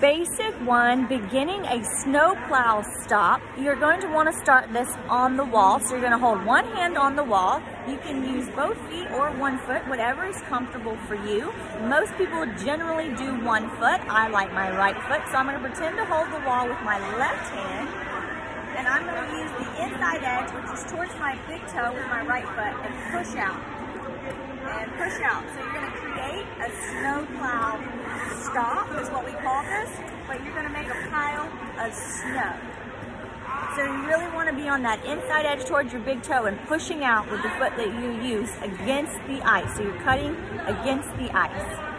basic one, beginning a snowplow stop, you're going to want to start this on the wall. So you're going to hold one hand on the wall. You can use both feet or one foot, whatever is comfortable for you. Most people generally do one foot. I like my right foot, so I'm going to pretend to hold the wall with my left hand. And I'm going to use the inside edge, which is towards my big toe with my right foot, and push out. And push out. So you're going to create a snowplow stop is what we call this, of snow. So you really wanna be on that inside edge towards your big toe and pushing out with the foot that you use against the ice. So you're cutting against the ice.